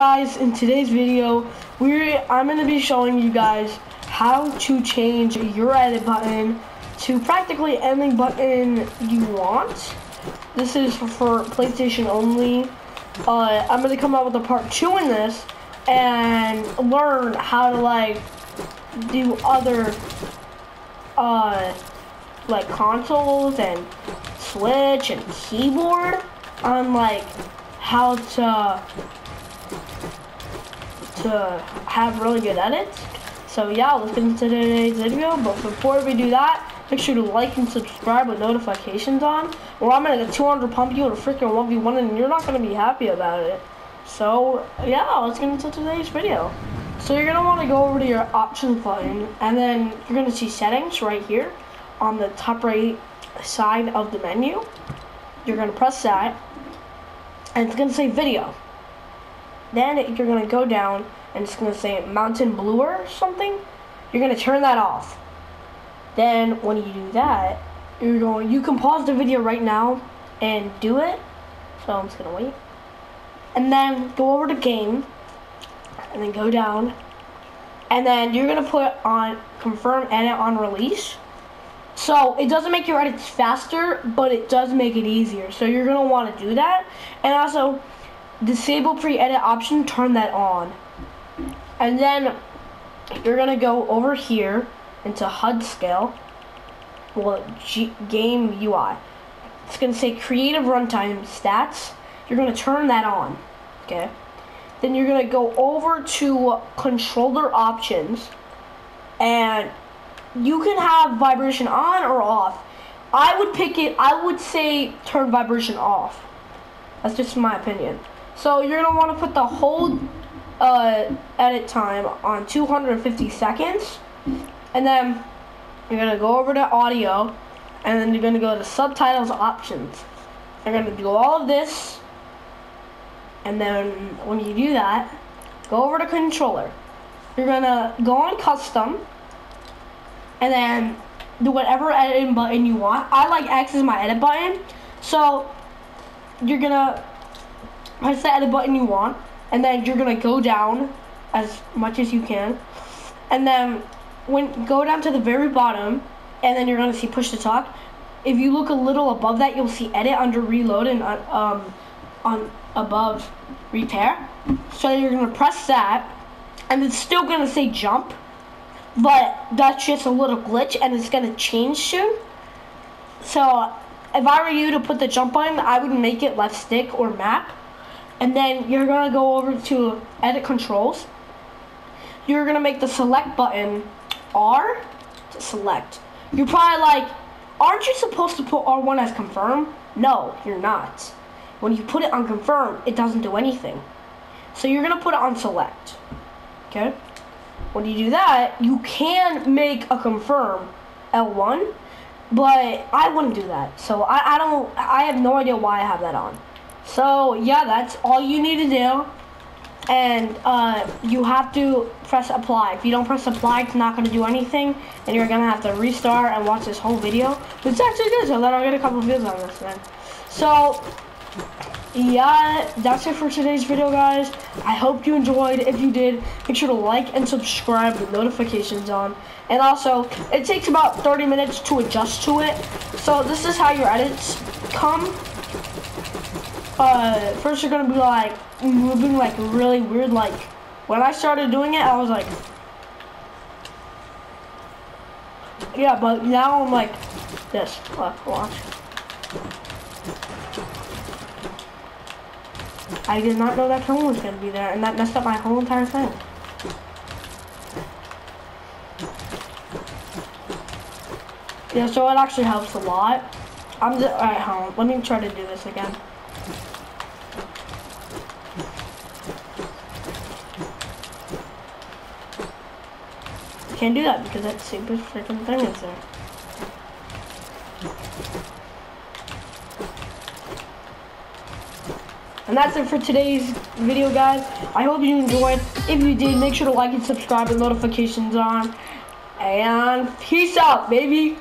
guys in today's video we're i'm going to be showing you guys how to change your edit button to practically any button you want. This is for playstation only uh, i'm going to come out with a part two in this and learn how to like do other uh like consoles and switch and keyboard on like how to to have really good edits. So yeah, let's get into today's video. But before we do that, make sure to like and subscribe with notifications on. Or I'm gonna get 200 pump you with a freaking 1v1 and you're not gonna be happy about it. So yeah, let's get into today's video. So you're gonna wanna go over to your options button and then you're gonna see settings right here on the top right side of the menu. You're gonna press that and it's gonna say video. Then you're gonna go down and it's gonna say motion blur or something. You're gonna turn that off. Then when you do that, you're going, you can pause the video right now and do it. So I'm just gonna wait. And then go over to game and then go down. And then you're gonna put on confirm edit on release. So it doesn't make your edits faster, but it does make it easier. So you're gonna wanna do that. And also, disable pre-edit option, turn that on. And then you're gonna go over here into HUD scale, well, G game UI. It's gonna say creative runtime stats. You're gonna turn that on, okay? Then you're gonna go over to controller options, and you can have vibration on or off. I would pick it, I would say turn vibration off. That's just my opinion. So you're gonna want to put the whole uh, edit time on 250 seconds, and then you're gonna go over to audio, and then you're gonna go to subtitles options. You're gonna do all of this, and then when you do that, go over to controller. You're gonna go on custom, and then do whatever editing button you want. I like X as my edit button, so you're gonna press the edit button you want, and then you're gonna go down as much as you can, and then when go down to the very bottom, and then you're gonna see push to talk. If you look a little above that, you'll see edit under reload and uh, um, on above repair. So you're gonna press that, and it's still gonna say jump, but that's just a little glitch, and it's gonna change soon. So if I were you to put the jump button, I would make it left stick or map and then you're gonna go over to edit controls. You're gonna make the select button R to select. You're probably like, aren't you supposed to put R1 as confirm? No, you're not. When you put it on confirm, it doesn't do anything. So you're gonna put it on select. Okay? When you do that, you can make a confirm L1, but I wouldn't do that. So I, I don't, I have no idea why I have that on. So yeah, that's all you need to do. And uh, you have to press apply. If you don't press apply, it's not going to do anything. And you're going to have to restart and watch this whole video. It's actually good, so then I'll get a couple views on this then. So, yeah, that's it for today's video, guys. I hope you enjoyed. If you did, make sure to like and subscribe with notifications on. And also, it takes about 30 minutes to adjust to it. So this is how your edits come uh, first you're gonna be like moving like really weird. Like when I started doing it, I was like, yeah, but now I'm like this. Look, watch. I did not know that tone was gonna be there, and that messed up my whole entire thing. Yeah, so it actually helps a lot. I'm just, alright, hold on. Let me try to do this again. Can't do that because that super freaking thing is there. And that's it for today's video, guys. I hope you enjoyed. If you did, make sure to like and subscribe with notifications on. And peace out, baby.